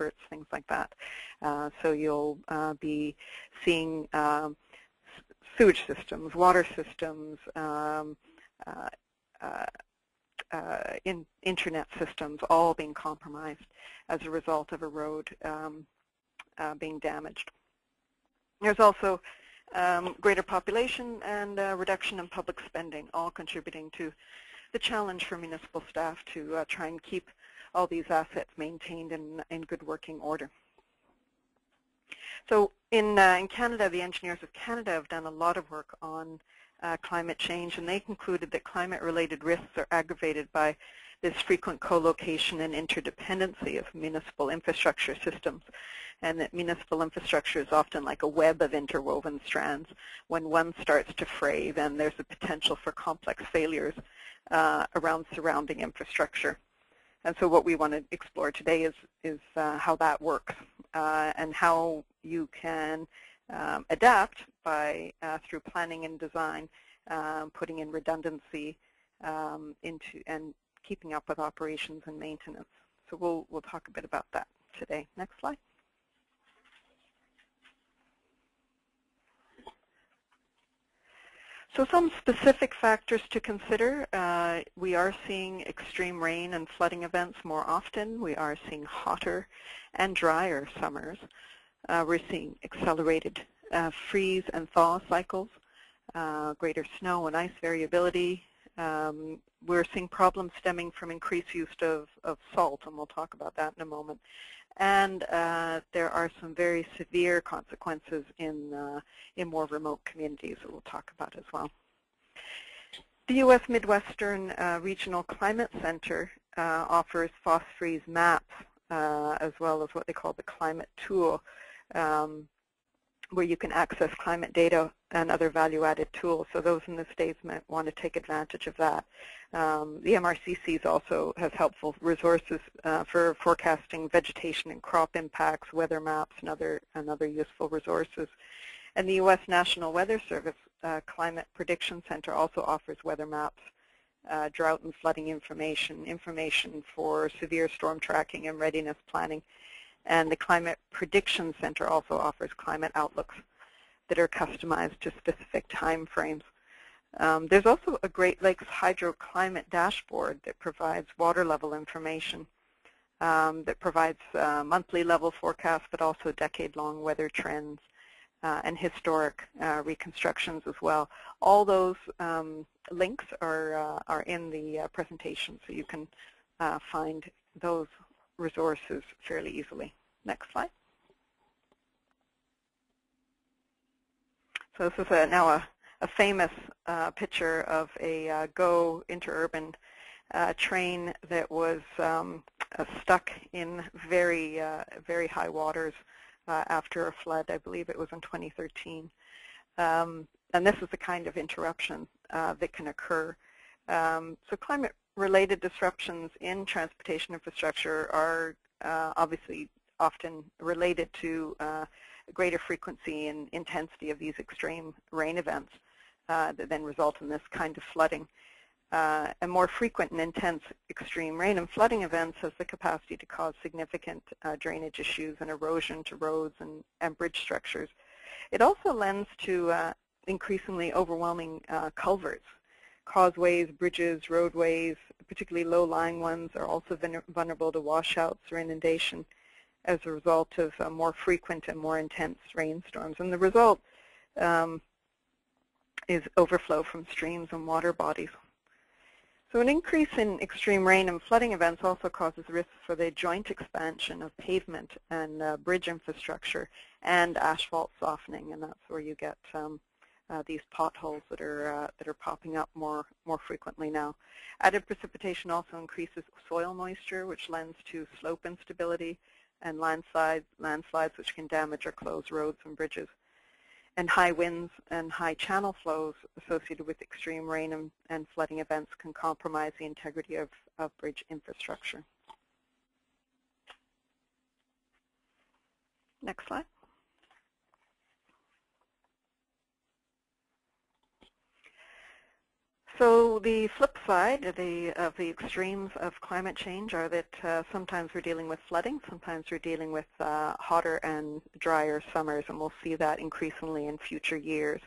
culverts, things like that. Uh, so you'll uh, be seeing um, sewage systems, water systems, um, uh, uh, uh, in internet systems all being compromised as a result of a road um, being damaged. There's also um, greater population and uh, reduction in public spending, all contributing to the challenge for municipal staff to uh, try and keep all these assets maintained in, in good working order. So in, uh, in Canada, the Engineers of Canada have done a lot of work on uh, climate change, and they concluded that climate-related risks are aggravated by this frequent co-location and interdependency of municipal infrastructure systems, and that municipal infrastructure is often like a web of interwoven strands. When one starts to fray, then there's a potential for complex failures uh, around surrounding infrastructure. And so what we want to explore today is, is uh, how that works uh, and how you can um, adapt by uh, through planning and design, um, putting in redundancy um, into and keeping up with operations and maintenance. So we'll we'll talk a bit about that today. Next slide. So some specific factors to consider. Uh, we are seeing extreme rain and flooding events more often. We are seeing hotter and drier summers. Uh, we're seeing accelerated uh, freeze and thaw cycles, uh, greater snow and ice variability. Um, we're seeing problems stemming from increased use of, of salt, and we'll talk about that in a moment. And uh, there are some very severe consequences in, uh, in more remote communities that we'll talk about as well. The U.S. Midwestern uh, Regional Climate Center offers frost-freeze maps as well as what they call the climate tool, um, where you can access climate data and other value-added tools. So those in the States might want to take advantage of that. Um, the MRCCs also has helpful resources uh, for forecasting vegetation and crop impacts, weather maps, and other, and other useful resources. And the U.S. National Weather Service uh, Climate Prediction Center also offers weather maps, uh, drought and flooding information, information for severe storm tracking and readiness planning, and the Climate Prediction Center also offers climate outlooks that are customized to specific time frames. Um, there's also a Great Lakes hydroclimate dashboard that provides water level information um, that provides uh, monthly level forecasts but also decade-long weather trends uh, and historic uh, reconstructions as well. All those um, links are, uh, are in the uh, presentation so you can uh, find those resources fairly easily. Next slide. So this is a, now a, a famous uh, picture of a uh, GO interurban uh, train that was um, uh, stuck in very, uh, very high waters after a flood. I believe it was in 2013. Um, and this is the kind of interruption that can occur. Um, so climate-related disruptions in transportation infrastructure are obviously often related to greater frequency and intensity of these extreme rain events uh, that then result in this kind of flooding. Uh, and more frequent and intense extreme rain and flooding events has the capacity to cause significant uh, drainage issues and erosion to roads and, and bridge structures. It also lends to uh, increasingly overwhelming uh, culverts. Causeways, bridges, roadways, particularly low-lying ones, are also vulnerable to washouts or inundation as a result of uh, more frequent and more intense rainstorms. And the result um, is overflow from streams and water bodies. So an increase in extreme rain and flooding events also causes risks for the joint expansion of pavement and uh, bridge infrastructure and asphalt softening, and that's where you get um, uh, these potholes that are uh, that are popping up more more frequently now. Added precipitation also increases soil moisture, which lends to slope instability and landslides, landslides which can damage or close roads and bridges. And high winds and high channel flows associated with extreme rain and, and flooding events can compromise the integrity of, of bridge infrastructure. Next slide. So the flip side of the, of the extremes of climate change are that uh, sometimes we're dealing with flooding, sometimes we're dealing with uh, hotter and drier summers, and we'll see that increasingly in future years.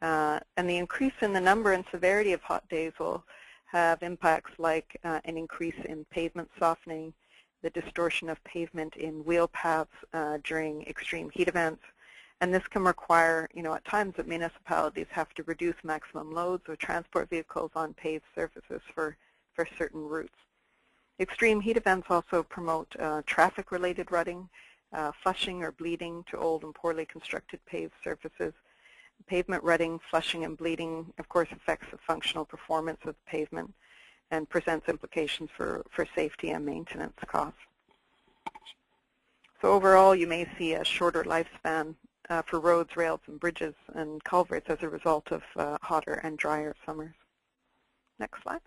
Uh, and the increase in the number and severity of hot days will have impacts like uh, an increase in pavement softening, the distortion of pavement in wheel paths uh, during extreme heat events, and this can require, you know, at times that municipalities have to reduce maximum loads of transport vehicles on paved surfaces for, for certain routes. Extreme heat events also promote uh, traffic-related rutting, uh, flushing or bleeding to old and poorly constructed paved surfaces. Pavement rutting, flushing, and bleeding, of course, affects the functional performance of the pavement and presents implications for, for safety and maintenance costs. So overall, you may see a shorter lifespan uh, for roads, rails, and bridges and culverts as a result of uh, hotter and drier summers. Next slide.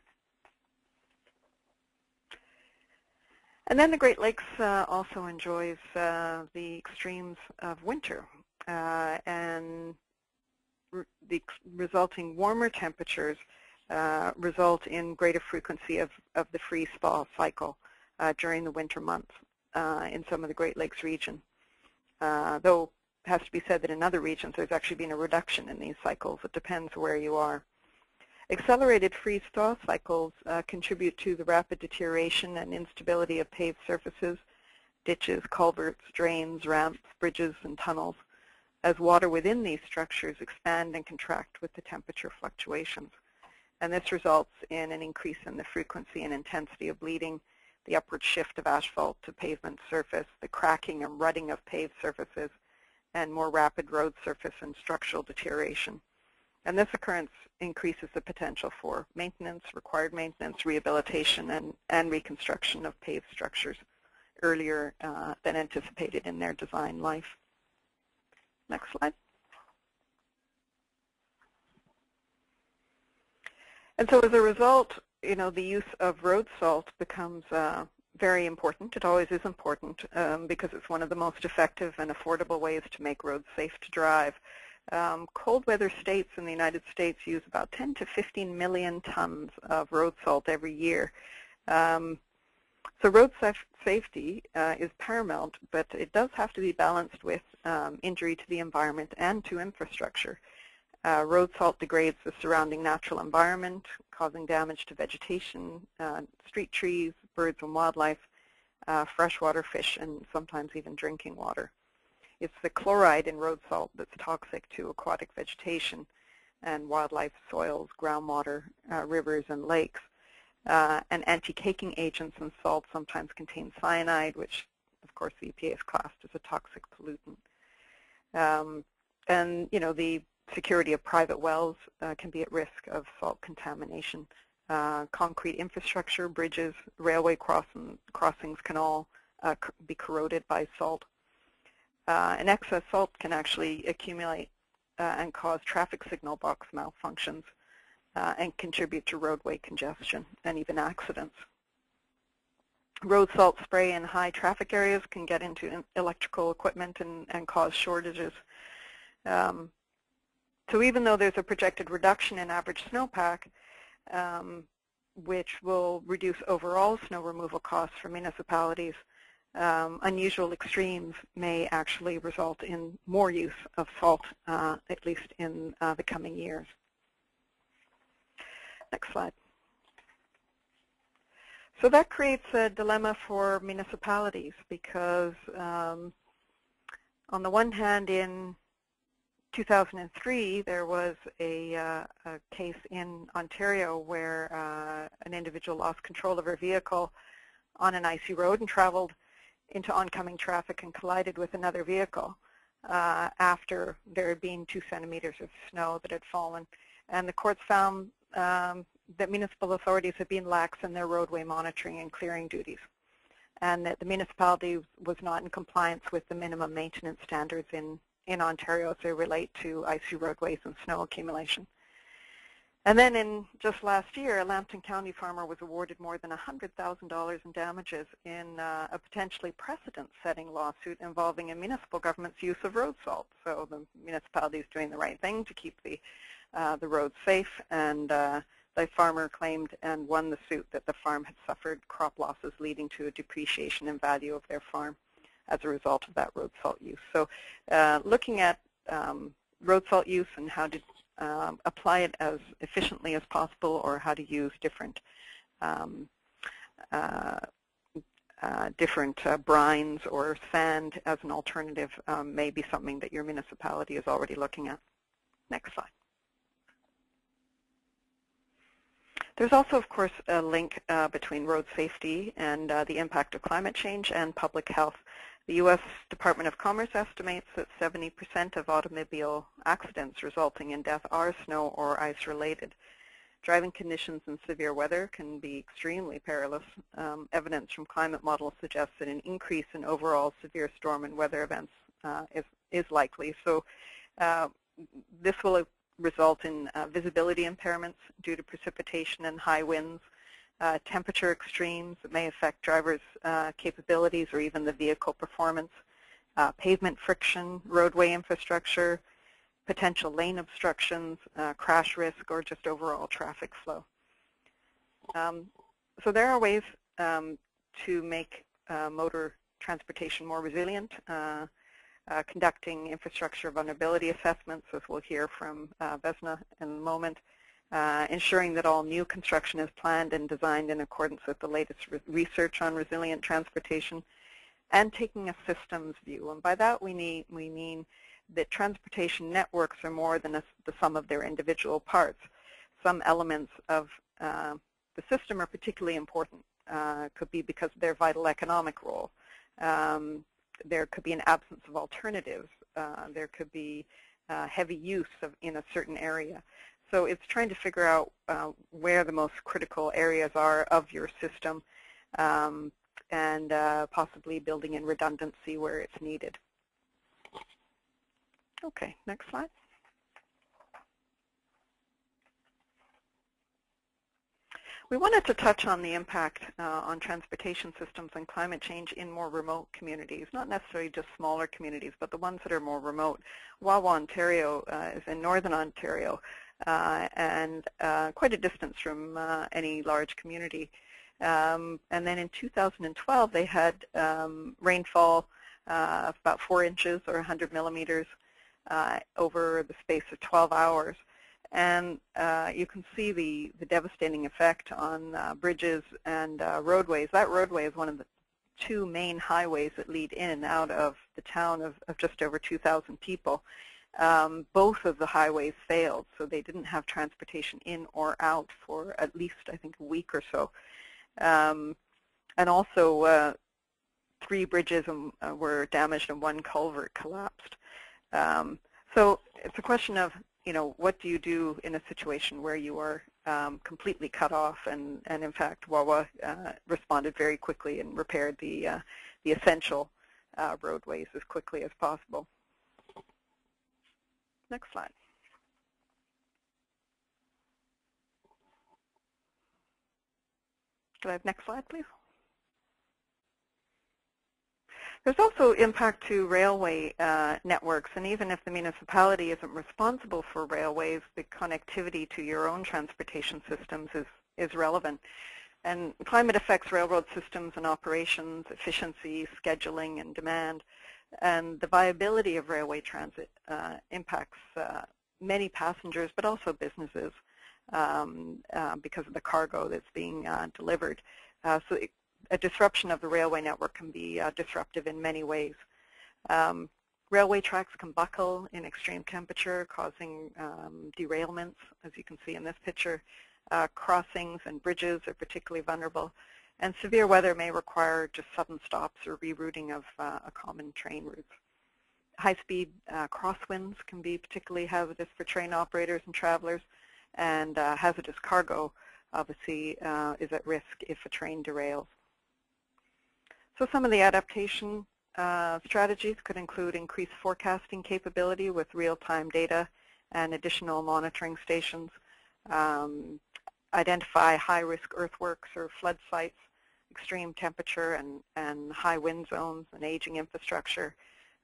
And then the Great Lakes uh, also enjoys uh, the extremes of winter. Uh, and re the resulting warmer temperatures uh, result in greater frequency of, of the freeze-thaw cycle during the winter months in some of the Great Lakes region. though has to be said that in other regions there's actually been a reduction in these cycles. It depends where you are. Accelerated freeze-thaw cycles uh, contribute to the rapid deterioration and instability of paved surfaces, ditches, culverts, drains, ramps, bridges, and tunnels, as water within these structures expand and contract with the temperature fluctuations. And this results in an increase in the frequency and intensity of bleeding, the upward shift of asphalt to pavement surface, the cracking and rutting of paved surfaces, and more rapid road surface and structural deterioration. And this occurrence increases the potential for maintenance, required maintenance, rehabilitation, and, and reconstruction of paved structures earlier uh, than anticipated in their design life. Next slide. And so as a result, you know, the use of road salt becomes uh, very important. It always is important um, because it's one of the most effective and affordable ways to make roads safe to drive. Um, cold weather states in the United States use about 10 to 15 million tons of road salt every year. Um, so road safety uh, is paramount, but it does have to be balanced with um, injury to the environment and to infrastructure. Uh, road salt degrades the surrounding natural environment, causing damage to vegetation, uh, street trees, birds and wildlife, uh, freshwater fish, and sometimes even drinking water. It's the chloride in road salt that's toxic to aquatic vegetation and wildlife, soils, groundwater, uh, rivers, and lakes. Uh, and anti-caking agents in salt sometimes contain cyanide, which of course the EPA has classed as a toxic pollutant. Um, and you know the security of private wells uh, can be at risk of salt contamination uh, concrete infrastructure, bridges, railway crossing, crossings can all uh, be corroded by salt. Uh, and excess salt can actually accumulate uh, and cause traffic signal box malfunctions uh, and contribute to roadway congestion and even accidents. Road salt spray in high traffic areas can get into electrical equipment and, and cause shortages. Um, so even though there's a projected reduction in average snowpack, um, which will reduce overall snow removal costs for municipalities. Um, unusual extremes may actually result in more use of salt, uh, at least in uh, the coming years. Next slide. So that creates a dilemma for municipalities because um, on the one hand, in 2003, there was a, uh, a, case in Ontario where uh, an individual lost control of her vehicle on an icy road and traveled into oncoming traffic and collided with another vehicle uh, after there had been two centimeters of snow that had fallen. And the courts found um, that municipal authorities had been lax in their roadway monitoring and clearing duties and that the municipality was not in compliance with the minimum maintenance standards in in Ontario as they relate to icy roadways and snow accumulation. And then in just last year, a Lambton County farmer was awarded more than $100,000 in damages in uh, a potentially precedent-setting lawsuit involving a municipal government's use of road salt. So the municipality is doing the right thing to keep the, uh, the roads safe, and uh, the farmer claimed and won the suit that the farm had suffered crop losses leading to a depreciation in value of their farm as a result of that road salt use. So uh, looking at um, road salt use and how to um, apply it as efficiently as possible or how to use different um, uh, uh, different uh, brines or sand as an alternative um, may be something that your municipality is already looking at. Next slide. There's also, of course, a link uh, between road safety and uh, the impact of climate change and public health. The U.S. Department of Commerce estimates that 70% of automobile accidents resulting in death are snow or ice related. Driving conditions in severe weather can be extremely perilous. Um, evidence from climate models suggests that an increase in overall severe storm and weather events uh, is, is likely. So uh, this will result in uh, visibility impairments due to precipitation and high winds, uh, temperature extremes that may affect drivers' uh, capabilities or even the vehicle performance, uh, pavement friction, roadway infrastructure, potential lane obstructions, uh, crash risk, or just overall traffic flow. Um, so there are ways um, to make uh, motor transportation more resilient, conducting infrastructure vulnerability assessments, as we'll hear from Vesna in a moment, uh, ensuring that all new construction is planned and designed in accordance with the latest re research on resilient transportation, and taking a systems view. And by that we, need, we mean that transportation networks are more than a, the sum of their individual parts. Some elements of uh, the system are particularly important. Uh, could be because of their vital economic role. Um, there could be an absence of alternatives. Uh, there could be uh, heavy use of, in a certain area. So it's trying to figure out uh, where the most critical areas are of your system um, and uh, possibly building in redundancy where it's needed. Okay, next slide. We wanted to touch on the impact uh, on transportation systems and climate change in more remote communities, not necessarily just smaller communities, but the ones that are more remote. Wawa, Ontario uh, is in northern Ontario and uh, quite a distance from uh, any large community. Um, and then in 2012, they had um, rainfall uh, of about 4 inches or 100 millimeters uh, over the space of 12 hours. And uh, you can see the, the devastating effect on uh, bridges and uh, roadways. That roadway is one of the two main highways that lead in and out of the town of, of just over 2,000 people. Um, both of the highways failed, so they didn't have transportation in or out for at least, I think, a week or so. Um, and also, uh, three bridges um, uh, were damaged and one culvert collapsed. Um, so it's a question of, you know, what do you do in a situation where you are um, completely cut off? And, and in fact, Wawa uh, responded very quickly and repaired the, uh, the essential uh, roadways as quickly as possible. Next slide. Could I have next slide, please? There's also impact to railway uh, networks, and even if the municipality isn't responsible for railways, the connectivity to your own transportation systems is, is relevant. And climate affects railroad systems and operations, efficiency, scheduling, and demand. And the viability of railway transit uh, impacts uh, many passengers, but also businesses um, uh, because of the cargo that's being uh, delivered. Uh, so it, a disruption of the railway network can be uh, disruptive in many ways. Um, railway tracks can buckle in extreme temperature, causing um, derailments, as you can see in this picture. Crossings and bridges are particularly vulnerable. And severe weather may require just sudden stops or rerouting of uh, a common train route. High-speed uh, crosswinds can be particularly hazardous for train operators and travelers, and uh, hazardous cargo obviously uh, is at risk if a train derails. So some of the adaptation uh, strategies could include increased forecasting capability with real-time data and additional monitoring stations, um, identify high-risk earthworks or flood sites, extreme temperature and, and high wind zones and aging infrastructure.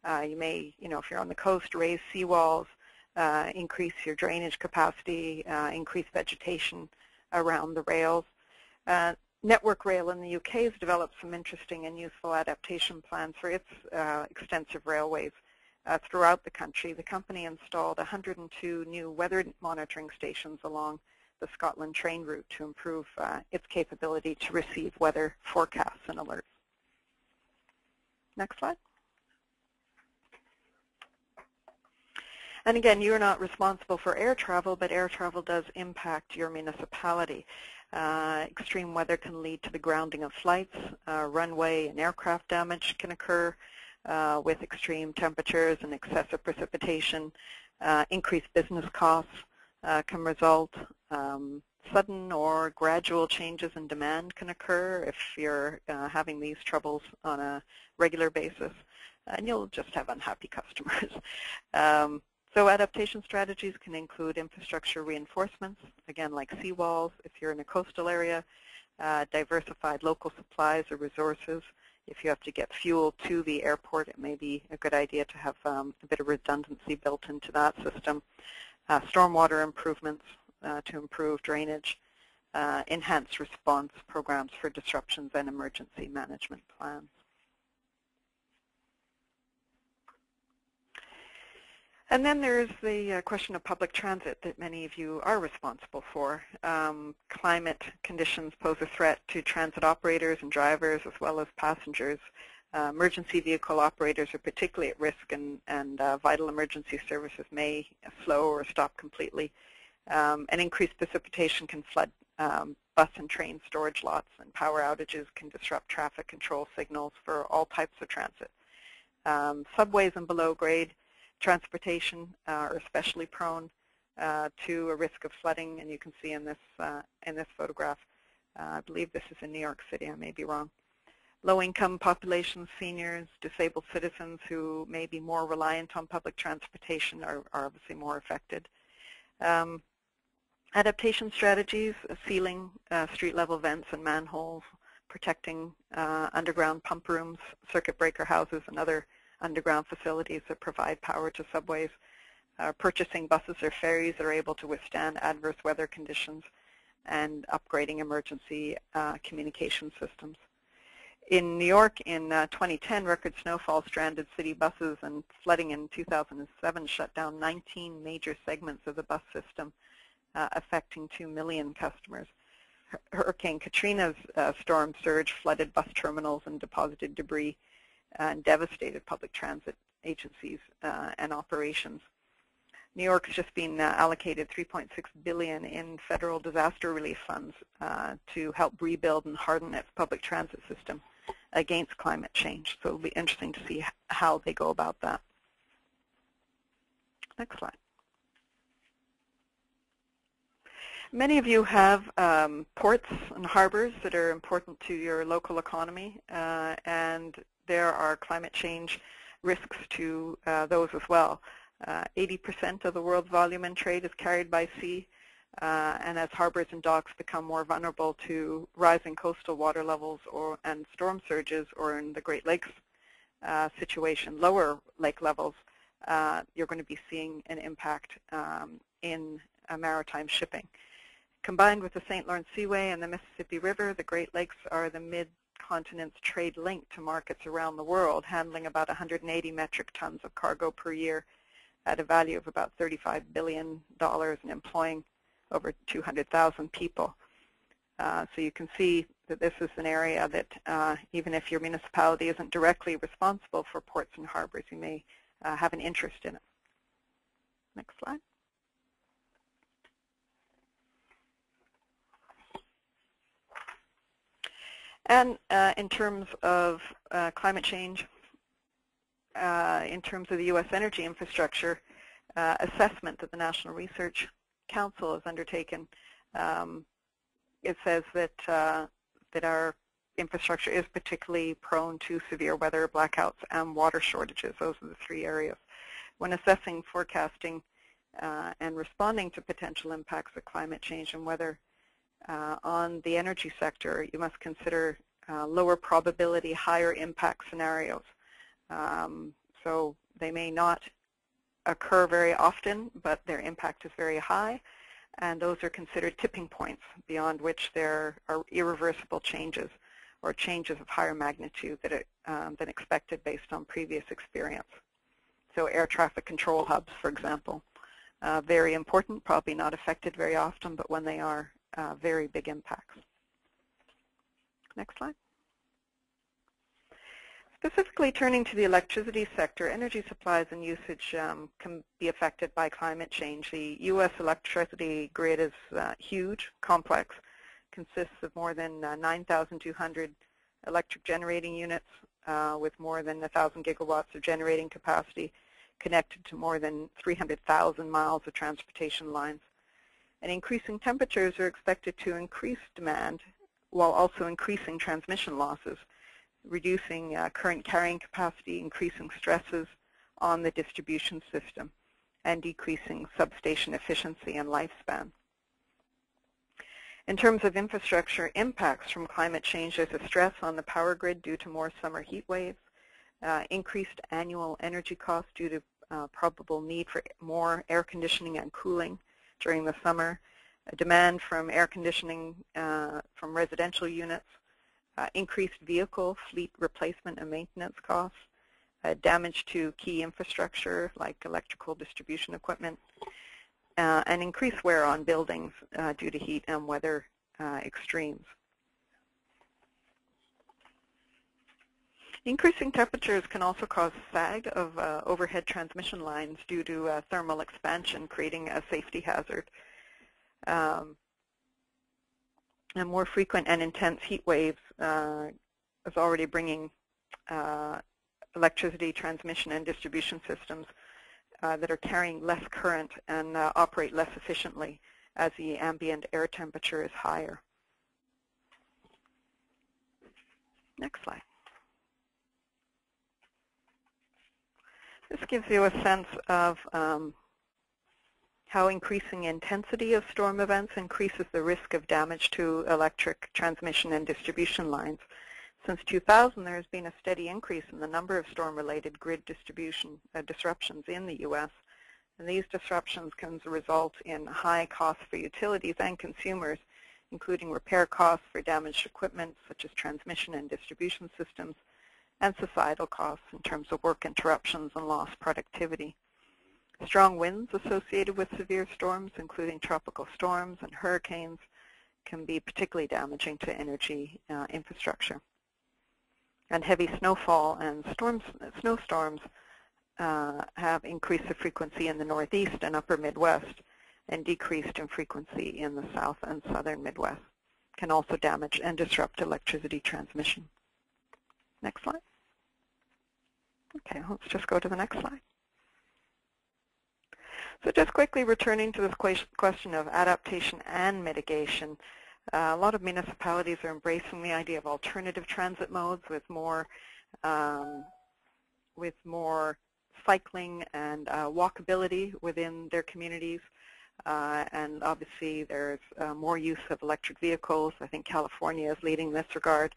Uh, you may, you know, if you're on the coast, raise seawalls, uh, increase your drainage capacity, uh, increase vegetation around the rails. Uh, Network Rail in the UK has developed some interesting and useful adaptation plans for its uh, extensive railways uh, throughout the country. The company installed 102 new weather monitoring stations along the Scotland train route to improve uh, its capability to receive weather forecasts and alerts. Next slide. And again, you're not responsible for air travel, but air travel does impact your municipality. Uh, extreme weather can lead to the grounding of flights. Uh, runway and aircraft damage can occur uh, with extreme temperatures and excessive precipitation. Uh, increased business costs uh, can result. Um, sudden or gradual changes in demand can occur if you're uh, having these troubles on a regular basis, and you'll just have unhappy customers. um, so adaptation strategies can include infrastructure reinforcements, again like seawalls if you're in a coastal area, uh, diversified local supplies or resources. If you have to get fuel to the airport, it may be a good idea to have um, a bit of redundancy built into that system. Uh, stormwater improvements uh, to improve drainage, uh, enhanced response programs for disruptions and emergency management plans. And then there's the uh, question of public transit that many of you are responsible for. Um, climate conditions pose a threat to transit operators and drivers as well as passengers. Uh, emergency vehicle operators are particularly at risk and, and uh, vital emergency services may slow or stop completely. Um, and increased precipitation can flood um, bus and train storage lots and power outages can disrupt traffic control signals for all types of transit. Um, subways and below grade transportation uh, are especially prone uh, to a risk of flooding, and you can see in this uh, in this photograph. I believe this is in New York City. I may be wrong. Low-income populations, seniors, disabled citizens who may be more reliant on public transportation are, are obviously more affected. Um, adaptation strategies, sealing uh, street-level vents and manholes, protecting uh, underground pump rooms, circuit breaker houses, and other underground facilities that provide power to subways, uh, purchasing buses or ferries that are able to withstand adverse weather conditions, and upgrading emergency uh, communication systems. In New York in uh, 2010, record snowfall stranded city buses and flooding in 2007 shut down 19 major segments of the bus system, uh, affecting 2 million customers. Hurricane Katrina's uh, storm surge flooded bus terminals and deposited debris and devastated public transit agencies uh, and operations. New York's just been uh, allocated 3.6 billion in federal disaster relief funds uh, to help rebuild and harden its public transit system against climate change. So it'll be interesting to see how they go about that. Next slide. Many of you have um, ports and harbors that are important to your local economy, uh, and there are climate change risks to uh, those as well. 80% uh, of the world's volume in trade is carried by sea, uh, and as harbors and docks become more vulnerable to rising coastal water levels or and storm surges, or in the Great Lakes uh, situation, lower lake levels, uh, you're going to be seeing an impact um, in maritime shipping. Combined with the St. Lawrence Seaway and the Mississippi River, the Great Lakes are the mid continent's trade link to markets around the world, handling about 180 metric tons of cargo per year at a value of about $35 billion and employing over 200,000 people. Uh, so you can see that this is an area that uh, even if your municipality isn't directly responsible for ports and harbors, you may uh, have an interest in it. Next slide. And uh, in terms of uh, climate change, uh, in terms of the U.S. energy infrastructure assessment that the National Research Council has undertaken, um, it says that, uh, that our infrastructure is particularly prone to severe weather, blackouts, and water shortages. Those are the three areas. When assessing, forecasting, uh, and responding to potential impacts of climate change and weather uh, on the energy sector, you must consider uh, lower probability, higher impact scenarios. Um, so they may not occur very often, but their impact is very high. and those are considered tipping points beyond which there are irreversible changes or changes of higher magnitude that, um, than expected based on previous experience. So air traffic control hubs, for example, uh, very important, probably not affected very often, but when they are, uh, very big impacts. Next slide. Specifically turning to the electricity sector, energy supplies and usage um, can be affected by climate change. The U.S. electricity grid is uh, huge, complex, consists of more than uh, 9,200 electric generating units uh, with more than 1,000 gigawatts of generating capacity connected to more than 300,000 miles of transportation lines. And increasing temperatures are expected to increase demand while also increasing transmission losses reducing uh, current carrying capacity, increasing stresses on the distribution system, and decreasing substation efficiency and lifespan. In terms of infrastructure impacts from climate change, there's a stress on the power grid due to more summer heat waves, uh, increased annual energy costs due to uh, probable need for more air conditioning and cooling during the summer, a demand from air conditioning uh, from residential units, uh, increased vehicle fleet replacement and maintenance costs, uh, damage to key infrastructure like electrical distribution equipment, uh, and increased wear on buildings uh, due to heat and weather uh, extremes. Increasing temperatures can also cause sag of uh, overhead transmission lines due to thermal expansion, creating a safety hazard. Um, and more frequent and intense heat waves uh, is already bringing uh, electricity transmission and distribution systems uh, that are carrying less current and uh, operate less efficiently as the ambient air temperature is higher. Next slide. This gives you a sense of um, how increasing intensity of storm events increases the risk of damage to electric transmission and distribution lines. Since 2000, there has been a steady increase in the number of storm-related grid distribution uh, disruptions in the U.S. And these disruptions can result in high costs for utilities and consumers, including repair costs for damaged equipment such as transmission and distribution systems, and societal costs in terms of work interruptions and lost productivity. Strong winds associated with severe storms, including tropical storms and hurricanes, can be particularly damaging to energy uh, infrastructure. And heavy snowfall and storms, snowstorms uh, have increased the frequency in the northeast and upper Midwest and decreased in frequency in the south and southern Midwest. Can also damage and disrupt electricity transmission. Next slide. Okay, let's just go to the next slide. So just quickly returning to this question of adaptation and mitigation, uh, a lot of municipalities are embracing the idea of alternative transit modes with more um, with more cycling and uh, walkability within their communities. Uh, and obviously there's uh, more use of electric vehicles. I think California is leading in this regard.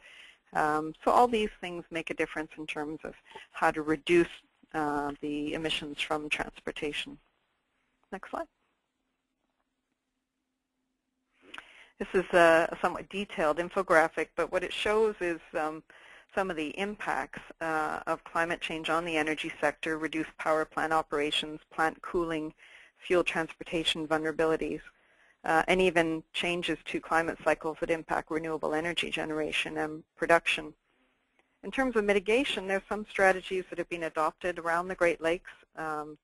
Um, so all these things make a difference in terms of how to reduce uh, the emissions from transportation. Next slide. This is a somewhat detailed infographic, but what it shows is um, some of the impacts uh, of climate change on the energy sector, reduced power plant operations, plant cooling, fuel transportation vulnerabilities, uh, and even changes to climate cycles that impact renewable energy generation and production. In terms of mitigation, there are some strategies that have been adopted around the Great Lakes. Um,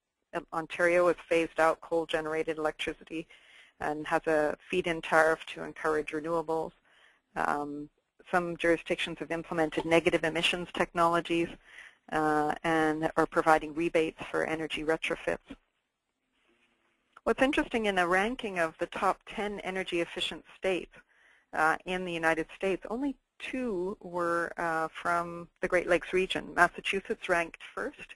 Ontario has phased out coal-generated electricity and has a feed-in tariff to encourage renewables. Um, some jurisdictions have implemented negative emissions technologies uh, and are providing rebates for energy retrofits. What's interesting in a ranking of the top 10 energy efficient states uh, in the United States, only two were uh, from the Great Lakes region. Massachusetts ranked first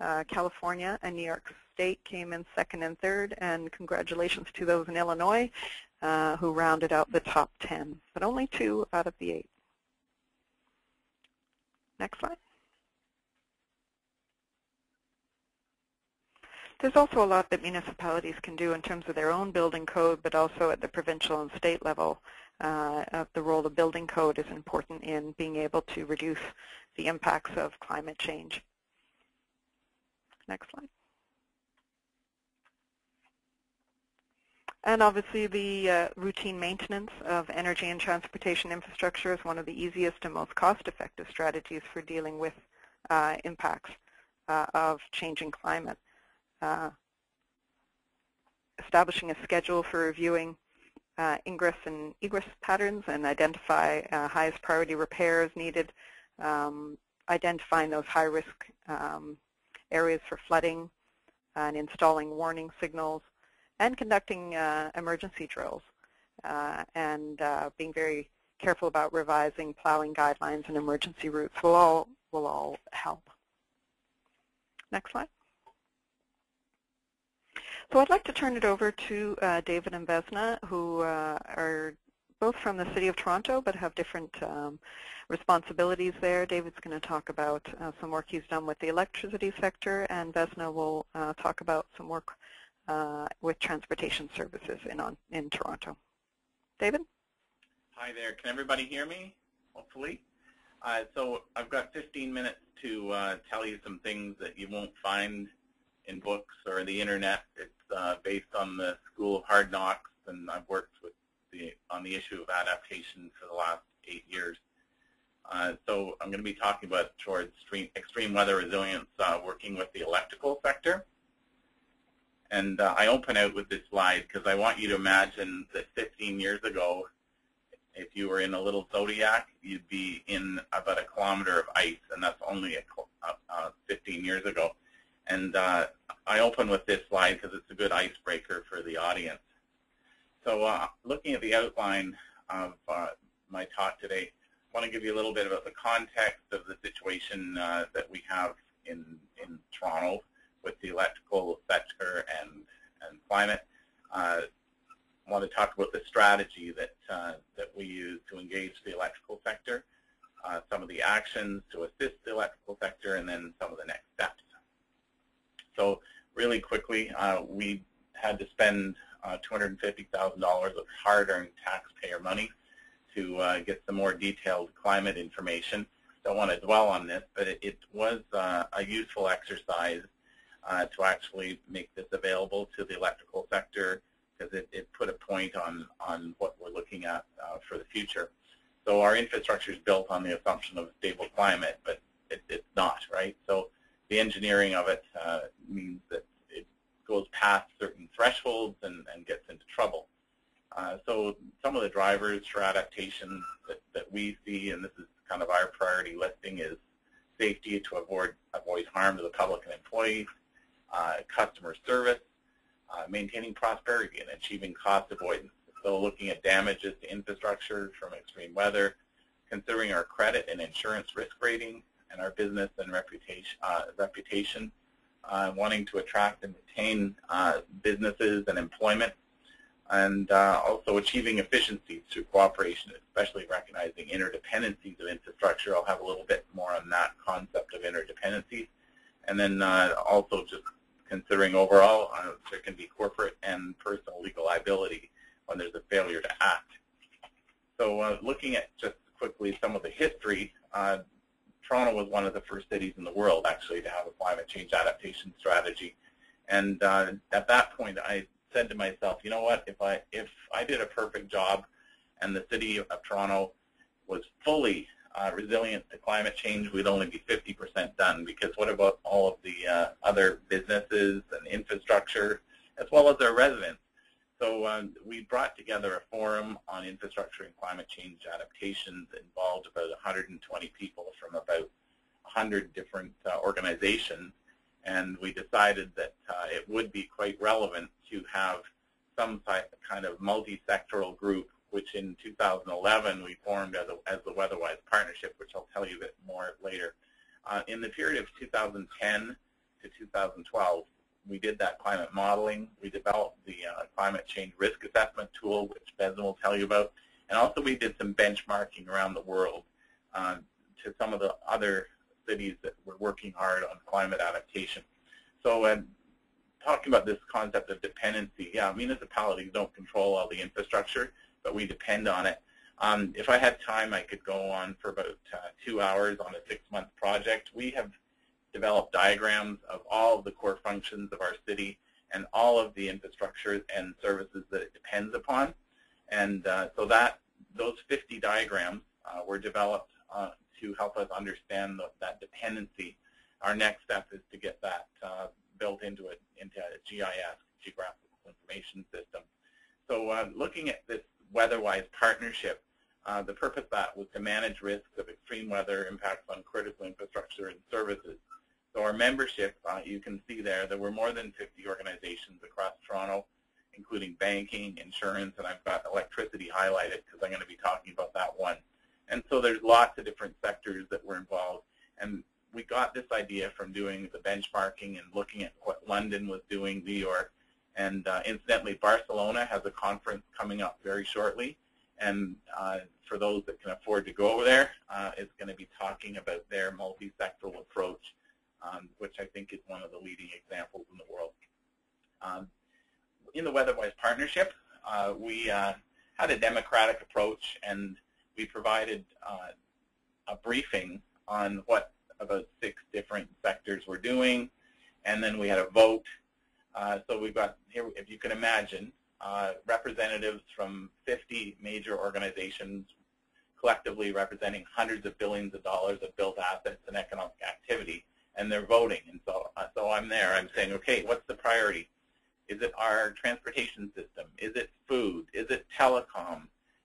uh, California and New York State came in second and third, and congratulations to those in Illinois uh, who rounded out the top 10, but only two out of the eight. Next slide. There's also a lot that municipalities can do in terms of their own building code, but also at the provincial and state level. Uh, the role of building code is important in being able to reduce the impacts of climate change. Next slide. And obviously the uh, routine maintenance of energy and transportation infrastructure is one of the easiest and most cost-effective strategies for dealing with uh, impacts uh, of changing climate. Uh, establishing a schedule for reviewing uh, ingress and egress patterns and identify uh, highest priority repairs needed, um, identifying those high-risk um, areas for flooding and installing warning signals, and conducting uh, emergency drills uh, and uh, being very careful about revising plowing guidelines and emergency routes will all, will all help. Next slide. So I'd like to turn it over to uh, David and Vesna, who uh, are both from the City of Toronto but have different um, responsibilities there. David's going to talk about uh, some work he's done with the electricity sector, and Vesna will uh, talk about some work uh, with transportation services in, on, in Toronto. David? Hi there. Can everybody hear me, hopefully? Uh, so I've got 15 minutes to uh, tell you some things that you won't find in books or the internet. It's uh, based on the School of Hard Knocks, and I've worked with the, on the issue of adaptation for the last eight years. Uh, so I'm going to be talking about towards extreme, extreme weather resilience, uh, working with the electrical sector. And uh, I open out with this slide because I want you to imagine that 15 years ago, if you were in a little Zodiac, you'd be in about a kilometer of ice, and that's only a, uh, 15 years ago. And uh, I open with this slide because it's a good icebreaker for the audience. So uh, looking at the outline of uh, my talk today, I want to give you a little bit about the context of the situation uh, that we have in, in Toronto with the electrical sector and, and climate. Uh, I want to talk about the strategy that, uh, that we use to engage the electrical sector, uh, some of the actions to assist the electrical sector, and then some of the next steps. So really quickly, uh, we had to spend uh, $250,000 of hard-earned taxpayer money to uh, get some more detailed climate information. Don't want to dwell on this, but it, it was uh, a useful exercise uh, to actually make this available to the electrical sector because it, it, put a point on, on what we're looking at uh, for the future. So our infrastructure is built on the assumption of a stable climate, but it, it's not, right? So the engineering of it uh, means that goes past certain thresholds and, and gets into trouble. Uh, so some of the drivers for adaptation that, that we see, and this is kind of our priority listing, is safety to avoid, avoid harm to the public and employees, uh, customer service, uh, maintaining prosperity and achieving cost avoidance. So looking at damages to infrastructure from extreme weather, considering our credit and insurance risk rating, and our business and reputation, uh, reputation uh, wanting to attract and retain uh, businesses and employment, and uh, also achieving efficiencies through cooperation, especially recognizing interdependencies of infrastructure. I'll have a little bit more on that concept of interdependencies. And then uh, also just considering overall uh, there can be corporate and personal legal liability when there's a failure to act. So uh, looking at just quickly some of the history, Toronto was one of the first cities in the world actually to have a climate change adaptation strategy. And uh, at that point I said to myself, you know what, if I, if I did a perfect job and the city of Toronto was fully uh, resilient to climate change, we'd only be 50% done because what about all of the uh, other businesses and infrastructure as well as our residents? So um, we brought together a forum on infrastructure and climate change adaptations that involved about 120 people from about 100 different uh, organizations and we decided that uh, it would be quite relevant to have some kind of multi-sectoral group which in 2011 we formed as, a, as the WeatherWise Partnership, which I'll tell you a bit more later. Uh, in the period of 2010 to 2012, we did that climate modeling. We developed the uh, climate change risk assessment tool, which Vesna will tell you about. And also we did some benchmarking around the world uh, to some of the other cities that were working hard on climate adaptation. So uh, talking about this concept of dependency. Yeah, municipalities don't control all the infrastructure, but we depend on it. Um, if I had time, I could go on for about uh, two hours on a six-month project. We have developed diagrams of all of the core functions of our city and all of the infrastructure and services that it depends upon. And uh, so that those 50 diagrams uh, were developed uh, to help us understand the, that dependency. Our next step is to get that uh, built into a, into a GIS, Geographical Information System. So uh, looking at this WeatherWise partnership, uh, the purpose of that was to manage risks of extreme weather impacts on critical infrastructure and services. So our membership, uh, you can see there, there were more than 50 organizations across Toronto, including banking, insurance, and I've got electricity highlighted because I'm going to be talking about that one. And so there's lots of different sectors that were involved. And we got this idea from doing the benchmarking and looking at what London was doing, New York. And uh, incidentally, Barcelona has a conference coming up very shortly. And uh, for those that can afford to go over there, uh, it's going to be talking about their multi-sectoral approach um, which I think is one of the leading examples in the world. Um, in the WeatherWise partnership, uh, we uh, had a democratic approach and we provided uh, a briefing on what about six different sectors were doing, and then we had a vote. Uh, so we've got here, if you can imagine, uh, representatives from 50 major organizations collectively representing hundreds of billions of dollars of built assets and economic activity and they're voting. And so, uh, so I'm there. I'm saying, okay, what's the priority? Is it our transportation system? Is it food? Is it telecom?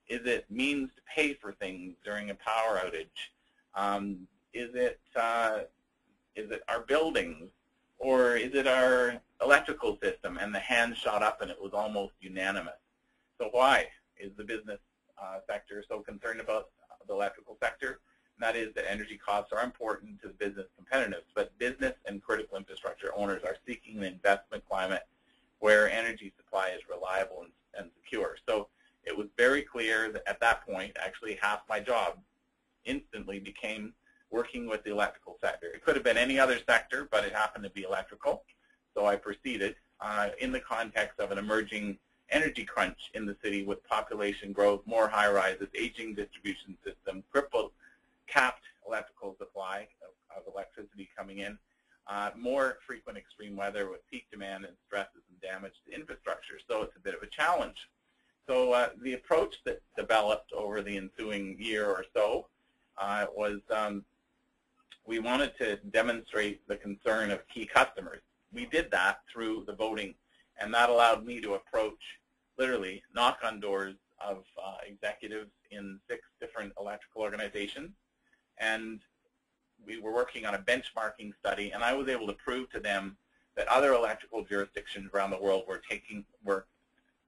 Is it means to pay for things during a power outage? Um, is it uh, is it our buildings, or is it our electrical system? And the hand shot up, and it was almost unanimous. So why is the business uh, sector so concerned about the electrical sector? That is that energy costs are important to the business competitiveness, but business and critical infrastructure owners are seeking an investment climate where energy supply is reliable and, and secure. So it was very clear that at that point, actually half my job instantly became working with the electrical sector. It could have been any other sector, but it happened to be electrical. So I proceeded uh, in the context of an emerging energy crunch in the city with population growth, more high-rises, aging distribution system, crippled capped electrical supply of, of electricity coming in, uh, more frequent extreme weather with peak demand and stresses and damage to infrastructure. So it's a bit of a challenge. So uh, the approach that developed over the ensuing year or so uh, was um, we wanted to demonstrate the concern of key customers. We did that through the voting, and that allowed me to approach, literally, knock on doors of uh, executives in six different electrical organizations and we were working on a benchmarking study, and I was able to prove to them that other electrical jurisdictions around the world were taking work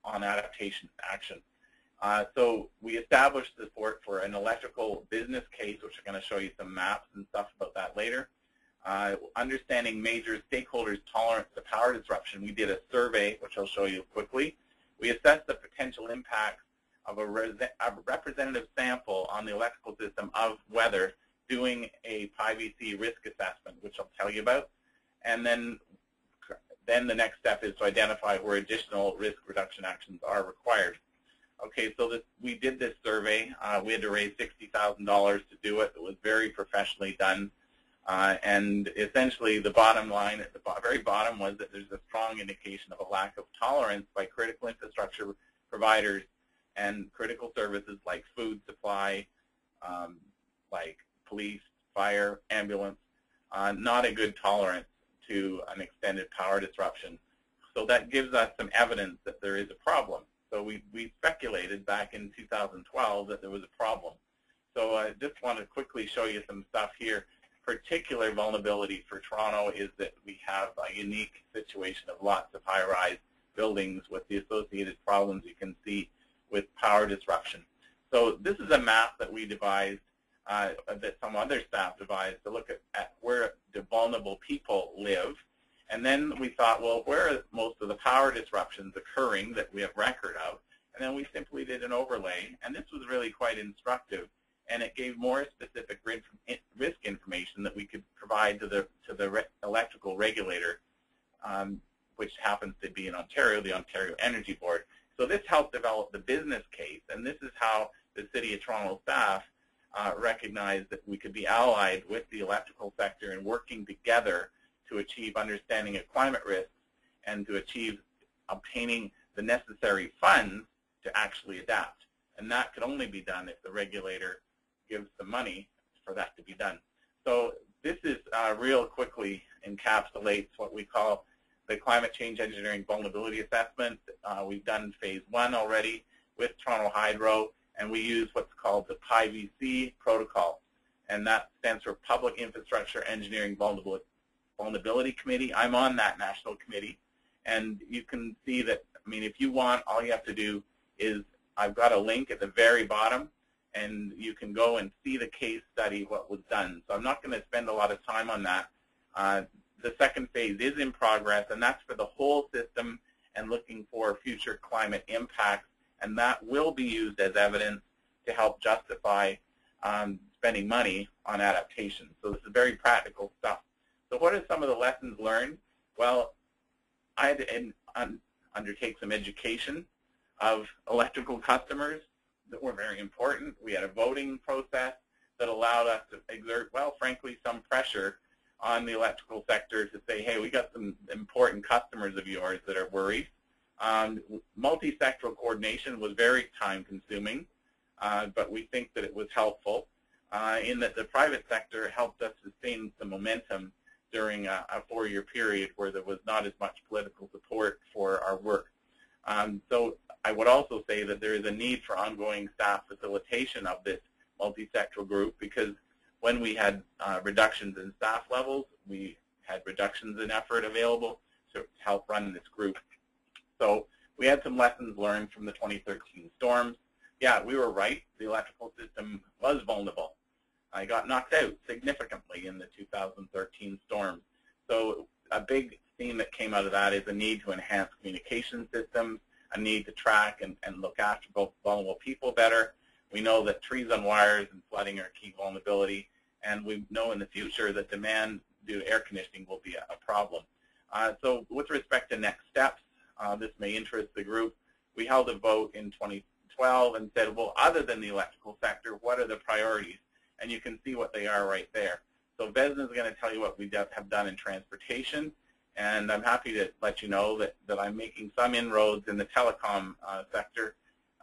on adaptation action. Uh, so we established support for an electrical business case, which I'm going to show you some maps and stuff about that later. Uh, understanding major stakeholders' tolerance to power disruption, we did a survey, which I'll show you quickly. We assessed the potential impacts of a, a representative sample on the electrical system of weather doing a PIEVC risk assessment, which I'll tell you about. And then, then the next step is to identify where additional risk reduction actions are required. Okay, so this, we did this survey. Uh, we had to raise $60,000 to do it. It was very professionally done. Uh, and essentially the bottom line at the very bottom was that there's a strong indication of a lack of tolerance by critical infrastructure providers and critical services like food supply, um, like police, fire, ambulance, uh, not a good tolerance to an extended power disruption. So that gives us some evidence that there is a problem. So we, we speculated back in 2012 that there was a problem. So I just want to quickly show you some stuff here. Particular vulnerability for Toronto is that we have a unique situation of lots of high-rise buildings with the associated problems you can see with power disruption. So this is a map that we devised, uh, that some other staff devised to look at, at where the vulnerable people live. And then we thought, well, where are most of the power disruptions occurring that we have record of? And then we simply did an overlay, and this was really quite instructive, and it gave more specific risk information that we could provide to the to the electrical regulator um, which happens to be in Ontario, the Ontario Energy Board. So this helped develop the business case, and this is how the City of Toronto staff uh, recognized that we could be allied with the electrical sector and working together to achieve understanding of climate risks and to achieve obtaining the necessary funds to actually adapt. And that could only be done if the regulator gives the money for that to be done. So this is uh, real quickly encapsulates what we call the climate change engineering vulnerability assessment. Uh, we've done phase one already with Toronto Hydro, and we use what's called the PIEVC protocol, and that stands for Public Infrastructure Engineering Vulnerability Committee. I'm on that national committee, and you can see that, I mean, if you want, all you have to do is, I've got a link at the very bottom, and you can go and see the case study, what was done. So I'm not going to spend a lot of time on that. Uh, the second phase is in progress, and that's for the whole system and looking for future climate impacts, and that will be used as evidence to help justify um, spending money on adaptation. So this is very practical stuff. So what are some of the lessons learned? Well, I had to un undertake some education of electrical customers that were very important. We had a voting process that allowed us to exert, well, frankly, some pressure on the electrical sector to say, hey, we got some important customers of yours that are worried. Um, multi-sectoral coordination was very time-consuming, uh, but we think that it was helpful uh, in that the private sector helped us sustain some momentum during a, a four-year period where there was not as much political support for our work. Um, so I would also say that there is a need for ongoing staff facilitation of this multi-sectoral group because when we had uh, reductions in staff levels, we had reductions in effort available to help run this group. So we had some lessons learned from the 2013 storms. Yeah, we were right. The electrical system was vulnerable. I got knocked out significantly in the 2013 storms. So a big theme that came out of that is a need to enhance communication systems, a need to track and, and look after both vulnerable people better, we know that trees on wires and flooding are a key vulnerability, and we know in the future that demand due to air conditioning will be a, a problem. Uh, so with respect to next steps, uh, this may interest the group. We held a vote in 2012 and said, well, other than the electrical sector, what are the priorities? And you can see what they are right there. So Vesna is going to tell you what we have done in transportation, and I'm happy to let you know that, that I'm making some inroads in the telecom uh, sector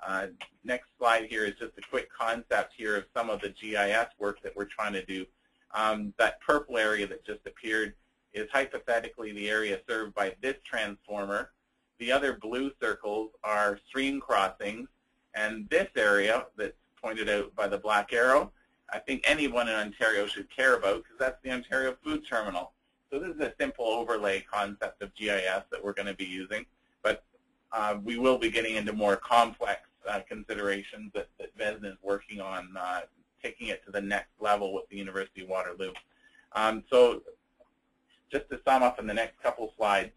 uh, next slide here is just a quick concept here of some of the GIS work that we're trying to do. Um, that purple area that just appeared is hypothetically the area served by this transformer. The other blue circles are stream crossings, and this area that's pointed out by the black arrow, I think anyone in Ontario should care about because that's the Ontario Food Terminal. So this is a simple overlay concept of GIS that we're going to be using, but uh, we will be getting into more complex uh, considerations that, that is working on uh, taking it to the next level with the University of Waterloo. Um, so just to sum up in the next couple slides,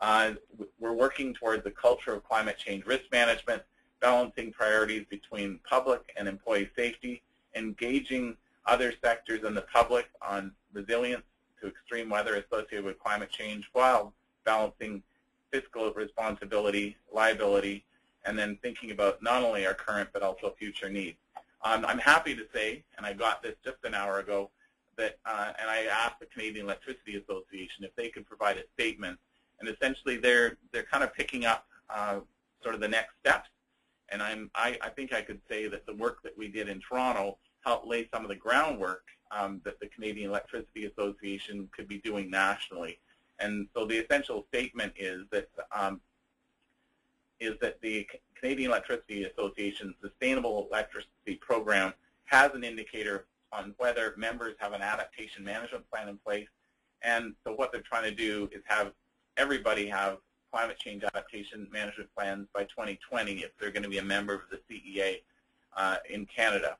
uh, we're working towards a culture of climate change risk management, balancing priorities between public and employee safety, engaging other sectors in the public on resilience to extreme weather associated with climate change while balancing fiscal responsibility, liability, and then thinking about not only our current but also future needs. Um, I'm happy to say, and I got this just an hour ago, that, uh, and I asked the Canadian Electricity Association if they could provide a statement, and essentially they're they're kind of picking up uh, sort of the next steps. And I'm I, I think I could say that the work that we did in Toronto helped lay some of the groundwork um, that the Canadian Electricity Association could be doing nationally. And so the essential statement is that um, is that the Canadian Electricity Association Sustainable Electricity Program has an indicator on whether members have an adaptation management plan in place. And so what they're trying to do is have everybody have climate change adaptation management plans by 2020 if they're going to be a member of the CEA uh, in Canada.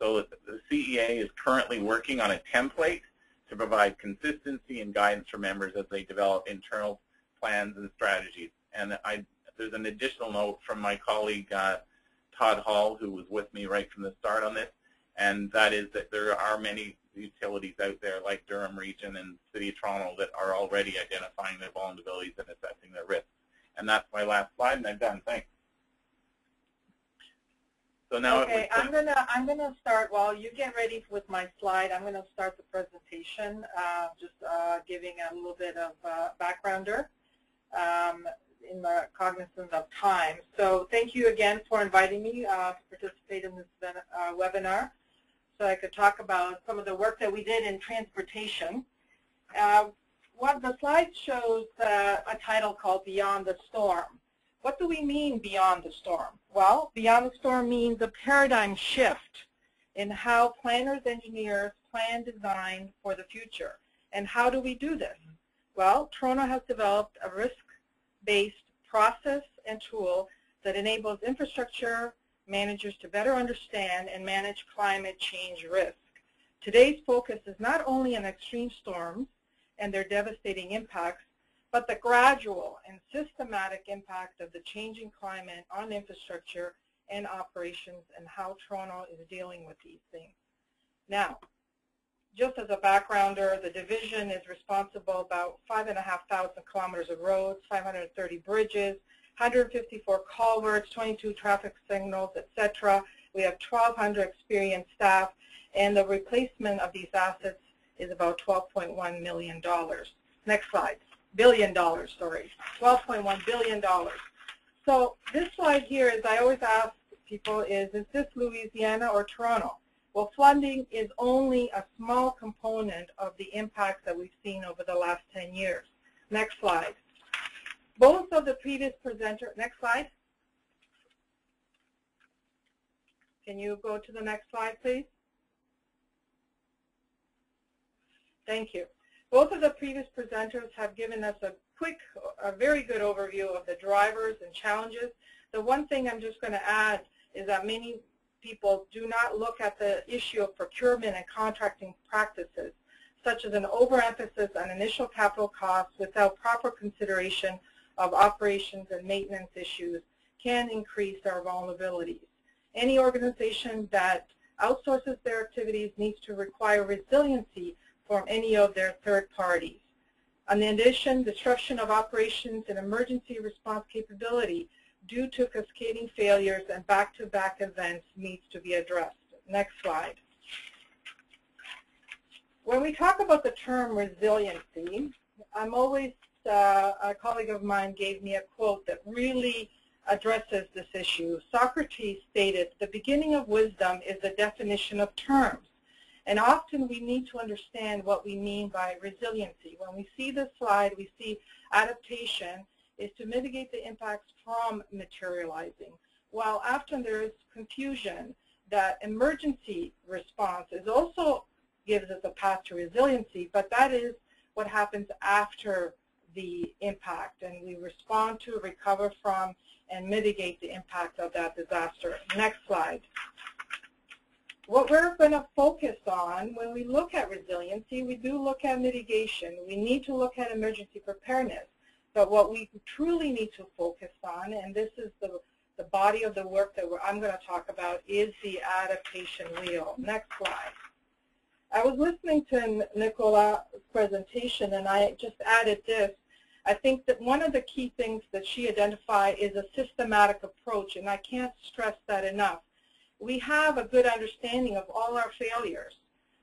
So the CEA is currently working on a template to provide consistency and guidance for members as they develop internal plans and strategies. And I there's an additional note from my colleague uh, Todd Hall, who was with me right from the start on this, and that is that there are many utilities out there like Durham Region and City of Toronto that are already identifying their vulnerabilities and assessing their risks. And that's my last slide, and I'm done. Thanks. So now okay, I'm gonna I'm gonna start while you get ready with my slide. I'm gonna start the presentation, uh, just uh, giving a little bit of uh, backgrounder um, in the cognizance of time. So thank you again for inviting me uh, to participate in this uh, webinar, so I could talk about some of the work that we did in transportation. Uh, what the slide shows a title called Beyond the Storm. What do we mean beyond the storm? Well, beyond the storm means a paradigm shift in how planners, engineers plan design for the future. And how do we do this? Well, Toronto has developed a risk-based process and tool that enables infrastructure managers to better understand and manage climate change risk. Today's focus is not only on extreme storms and their devastating impacts, but the gradual and systematic impact of the changing climate on infrastructure and operations and how Toronto is dealing with these things. Now, just as a backgrounder, the division is responsible about 5,500 kilometers of roads, 530 bridges, 154 culverts, 22 traffic signals, etc. We have 1,200 experienced staff, and the replacement of these assets is about $12.1 million. Next slide billion dollars, sorry, 12.1 billion dollars. So this slide here, as I always ask people, is is this Louisiana or Toronto? Well, flooding is only a small component of the impacts that we've seen over the last 10 years. Next slide. Both of the previous presenter, next slide. Can you go to the next slide, please? Thank you. Both of the previous presenters have given us a quick, a very good overview of the drivers and challenges. The one thing I'm just going to add is that many people do not look at the issue of procurement and contracting practices, such as an overemphasis on initial capital costs without proper consideration of operations and maintenance issues can increase our vulnerabilities. Any organization that outsources their activities needs to require resiliency from any of their third parties. In addition, disruption of operations and emergency response capability due to cascading failures and back-to-back -back events needs to be addressed. Next slide. When we talk about the term resiliency, I'm always, uh, a colleague of mine gave me a quote that really addresses this issue. Socrates stated, the beginning of wisdom is the definition of terms. And often we need to understand what we mean by resiliency. When we see this slide, we see adaptation is to mitigate the impacts from materializing. While often there is confusion that emergency response is also gives us a path to resiliency, but that is what happens after the impact, and we respond to, recover from, and mitigate the impact of that disaster. Next slide what we're going to focus on when we look at resiliency, we do look at mitigation. We need to look at emergency preparedness. But what we truly need to focus on, and this is the, the body of the work that I'm going to talk about, is the adaptation wheel. Next slide. I was listening to Nicolas' presentation, and I just added this. I think that one of the key things that she identified is a systematic approach, and I can't stress that enough we have a good understanding of all our failures,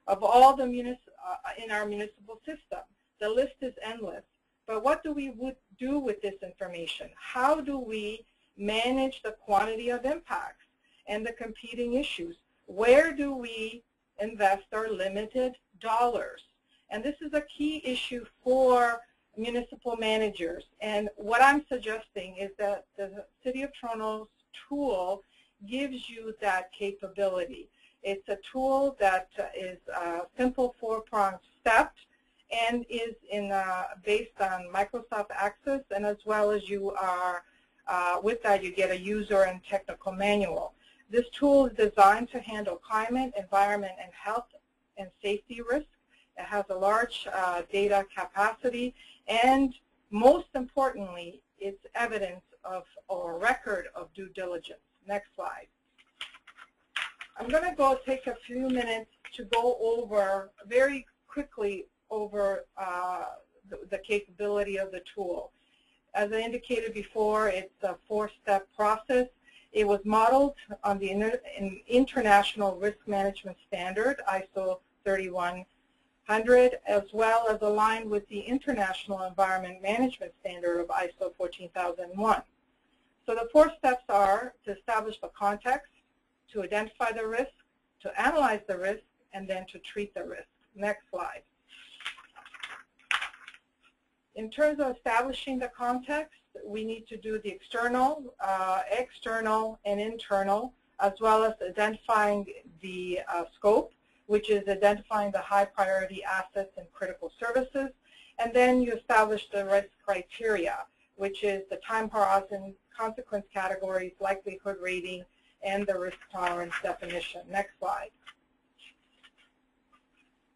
of all the munis uh, in our municipal system. The list is endless. But what do we would do with this information? How do we manage the quantity of impacts and the competing issues? Where do we invest our limited dollars? And this is a key issue for municipal managers. And what I'm suggesting is that the City of Toronto's tool gives you that capability. It's a tool that is a simple four-pronged step and is in uh, based on Microsoft Access, and as well as you are, uh, with that you get a user and technical manual. This tool is designed to handle climate, environment, and health and safety risk. It has a large uh, data capacity, and most importantly, it's evidence of or record of due diligence. Next slide. I'm going to go take a few minutes to go over very quickly over uh, the, the capability of the tool. As I indicated before, it's a four-step process. It was modeled on the inter International Risk Management Standard, ISO 3100, as well as aligned with the International Environment Management Standard of ISO 14001. So the four steps are to establish the context, to identify the risk, to analyze the risk, and then to treat the risk. Next slide. In terms of establishing the context, we need to do the external, uh, external, and internal, as well as identifying the uh, scope, which is identifying the high priority assets and critical services. And then you establish the risk criteria, which is the time horizon, consequence categories, likelihood rating, and the risk tolerance definition. Next slide.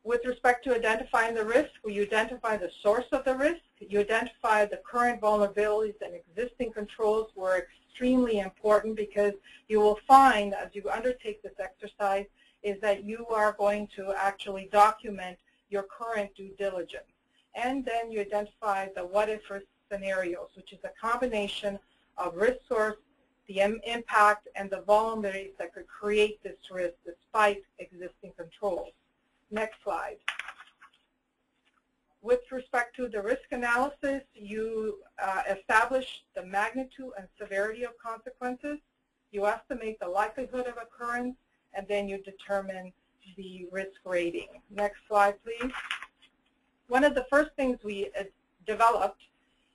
With respect to identifying the risk, you identify the source of the risk, you identify the current vulnerabilities and existing controls were extremely important because you will find as you undertake this exercise is that you are going to actually document your current due diligence. And then you identify the what-if scenarios, which is a combination of risk source, the impact, and the vulnerabilities that could create this risk despite existing controls. Next slide. With respect to the risk analysis, you uh, establish the magnitude and severity of consequences. You estimate the likelihood of occurrence, and then you determine the risk rating. Next slide, please. One of the first things we uh, developed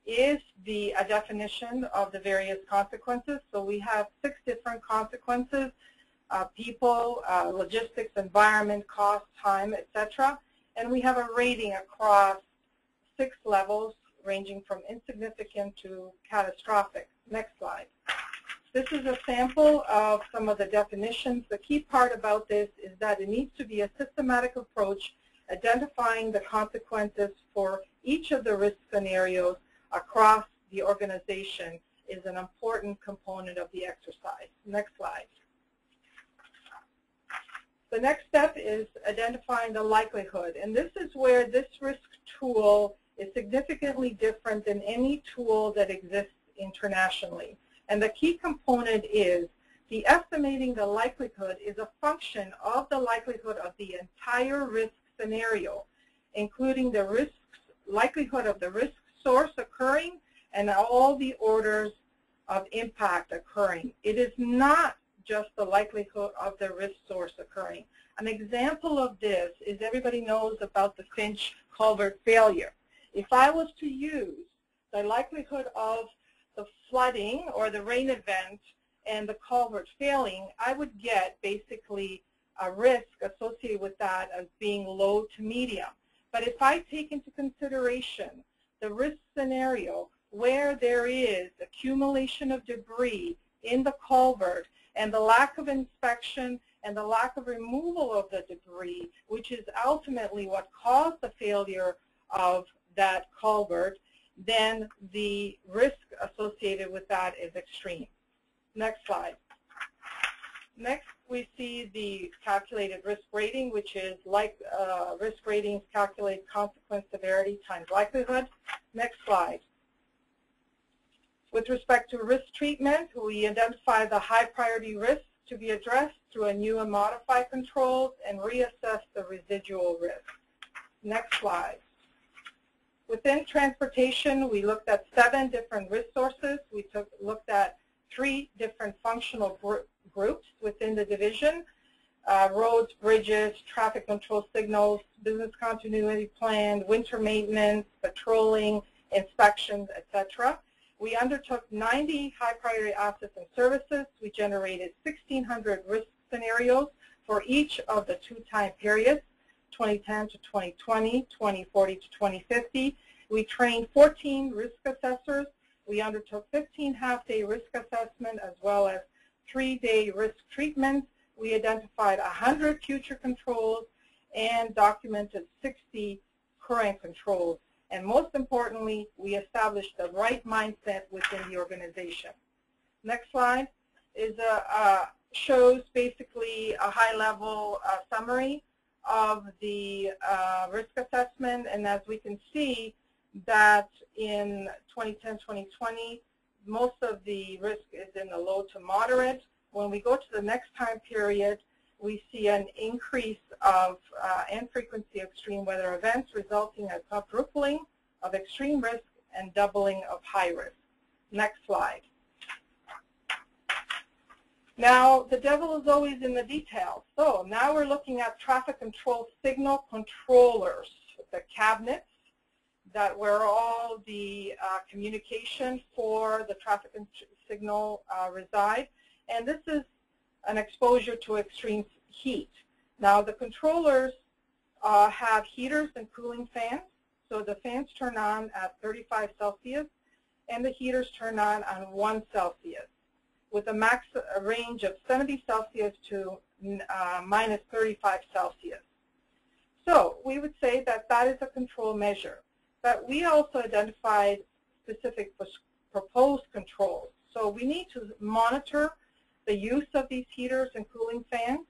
is the a definition of the various consequences. So we have six different consequences, uh, people, uh, logistics, environment, cost, time, etc. And we have a rating across six levels ranging from insignificant to catastrophic. Next slide. This is a sample of some of the definitions. The key part about this is that it needs to be a systematic approach identifying the consequences for each of the risk scenarios across the organization is an important component of the exercise. Next slide. The next step is identifying the likelihood. And this is where this risk tool is significantly different than any tool that exists internationally. And the key component is the estimating the likelihood is a function of the likelihood of the entire risk scenario, including the risks, likelihood of the risk source occurring and all the orders of impact occurring. It is not just the likelihood of the risk source occurring. An example of this is everybody knows about the Finch culvert failure. If I was to use the likelihood of the flooding or the rain event and the culvert failing, I would get basically a risk associated with that as being low to medium. But if I take into consideration the risk scenario where there is accumulation of debris in the culvert and the lack of inspection and the lack of removal of the debris, which is ultimately what caused the failure of that culvert, then the risk associated with that is extreme. Next slide. Next, we see the calculated risk rating, which is like uh, risk ratings calculate consequence severity times likelihood. Next slide. With respect to risk treatment, we identify the high priority risks to be addressed through a new and modified controls and reassess the residual risk. Next slide. Within transportation, we looked at seven different risk sources. We took, looked at three different functional groups within the division, uh, roads, bridges, traffic control signals, business continuity plan, winter maintenance, patrolling, inspections, etc. We undertook 90 high priority assets and services. We generated 1,600 risk scenarios for each of the two time periods, 2010 to 2020, 2040 to 2050. We trained 14 risk assessors we undertook 15 half-day risk assessment as well as three-day risk treatments. We identified 100 future controls and documented 60 current controls. And most importantly, we established the right mindset within the organization. Next slide is a, uh, shows basically a high-level uh, summary of the uh, risk assessment, and as we can see that in 2010-2020, most of the risk is in the low to moderate. When we go to the next time period, we see an increase of uh, and frequency of extreme weather events resulting in quadrupling of extreme risk and doubling of high risk. Next slide. Now, the devil is always in the details. So now we're looking at traffic control signal controllers, the cabinets that where all the uh, communication for the traffic signal uh, reside. And this is an exposure to extreme heat. Now, the controllers uh, have heaters and cooling fans. So the fans turn on at 35 Celsius, and the heaters turn on on 1 Celsius with a max range of 70 Celsius to uh, minus 35 Celsius. So we would say that that is a control measure. But we also identified specific proposed controls. So we need to monitor the use of these heaters and cooling fans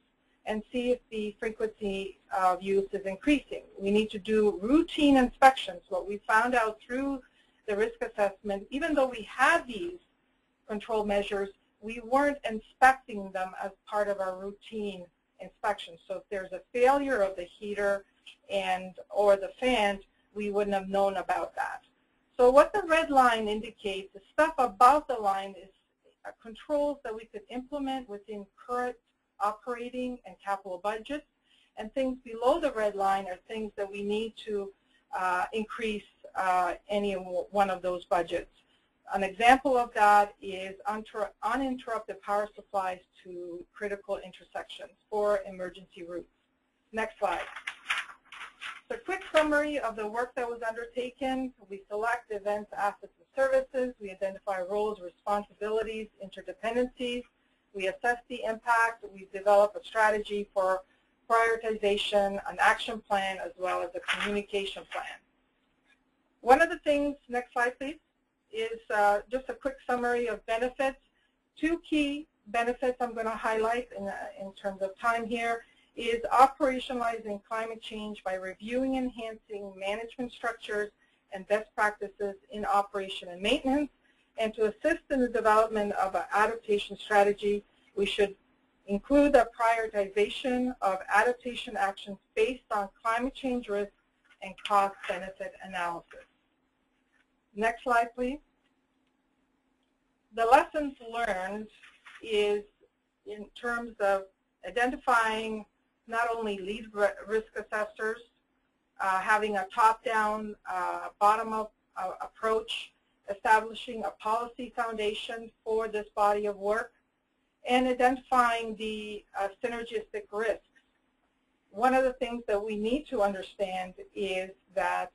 and see if the frequency of use is increasing. We need to do routine inspections. What we found out through the risk assessment, even though we had these control measures, we weren't inspecting them as part of our routine inspection. So if there's a failure of the heater and or the fans, we wouldn't have known about that. So what the red line indicates, the stuff above the line is uh, controls that we could implement within current operating and capital budgets. And things below the red line are things that we need to uh, increase uh, any one of those budgets. An example of that is uninterrupted power supplies to critical intersections for emergency routes. Next slide. So quick summary of the work that was undertaken. We select events, assets, and services. We identify roles, responsibilities, interdependencies. We assess the impact. We develop a strategy for prioritization, an action plan, as well as a communication plan. One of the things, next slide please, is uh, just a quick summary of benefits. Two key benefits I'm going to highlight in, uh, in terms of time here is operationalizing climate change by reviewing and enhancing management structures and best practices in operation and maintenance. And to assist in the development of an adaptation strategy, we should include the prioritization of adaptation actions based on climate change risk and cost-benefit analysis. Next slide, please. The lessons learned is in terms of identifying not only lead risk assessors, uh, having a top-down, uh, bottom-up uh, approach, establishing a policy foundation for this body of work, and identifying the uh, synergistic risks. One of the things that we need to understand is that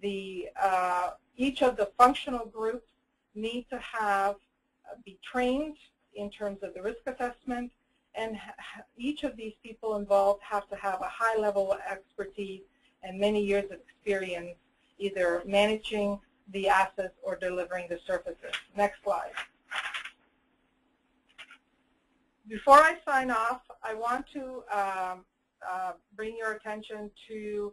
the uh, each of the functional groups need to have uh, be trained in terms of the risk assessment, and each of these people involved have to have a high level of expertise and many years of experience either managing the assets or delivering the services. Next slide. Before I sign off, I want to um, uh, bring your attention to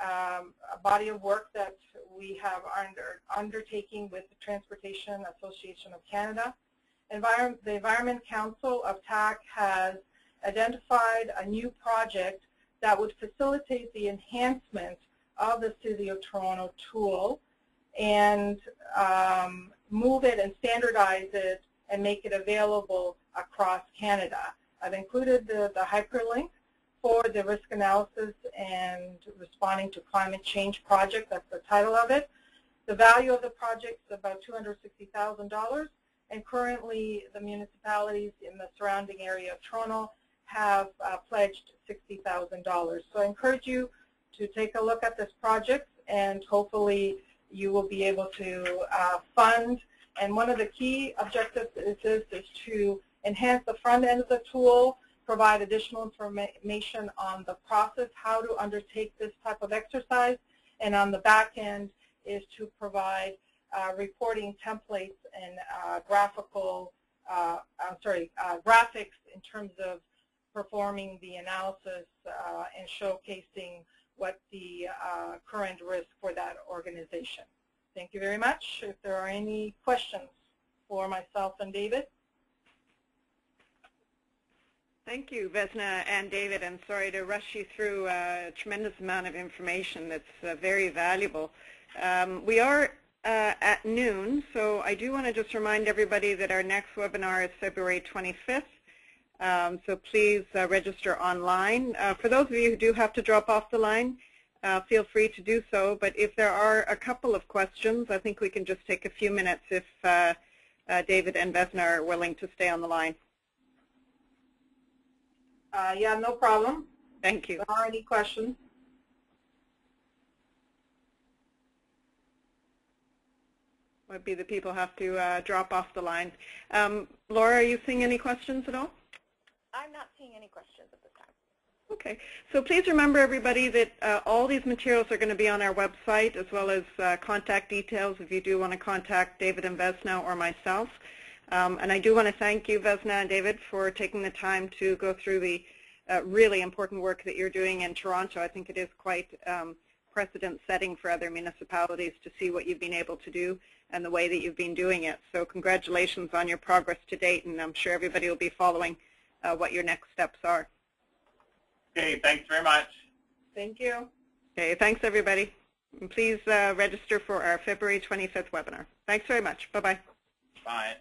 um, a body of work that we have under, undertaking with the Transportation Association of Canada. The Environment Council of TAC has identified a new project that would facilitate the enhancement of the City of Toronto tool and um, move it and standardize it and make it available across Canada. I've included the, the hyperlink for the risk analysis and responding to climate change project. That's the title of it. The value of the project is about $260,000 and currently the municipalities in the surrounding area of Toronto have uh, pledged $60,000. So I encourage you to take a look at this project and hopefully you will be able to uh, fund. And one of the key objectives is, is, is to enhance the front end of the tool provide additional information on the process, how to undertake this type of exercise, and on the back end is to provide uh, reporting templates and uh, graphical, uh, I'm sorry, uh, graphics in terms of performing the analysis uh, and showcasing what the uh, current risk for that organization. Thank you very much. If there are any questions for myself and David. Thank you, Vesna and David. I'm sorry to rush you through a tremendous amount of information that's uh, very valuable. Um, we are uh, at noon, so I do want to just remind everybody that our next webinar is February 25th. Um, so please uh, register online. Uh, for those of you who do have to drop off the line, uh, feel free to do so. But if there are a couple of questions, I think we can just take a few minutes if uh, uh, David and Vesna are willing to stay on the line. Uh, yeah, no problem. Thank you. If there are any questions? Would be the people have to uh, drop off the line. Um, Laura, are you seeing any questions at all? I'm not seeing any questions at this time. Okay, so please remember everybody that uh, all these materials are going to be on our website as well as uh, contact details if you do want to contact David and Vesna or myself. Um, and I do want to thank you, Vesna and David, for taking the time to go through the uh, really important work that you're doing in Toronto. I think it is quite um, precedent setting for other municipalities to see what you've been able to do and the way that you've been doing it. So congratulations on your progress to date, and I'm sure everybody will be following uh, what your next steps are. Okay, thanks very much. Thank you. Okay, thanks everybody. And please uh, register for our February 25th webinar. Thanks very much. Bye-bye. Bye.